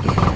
you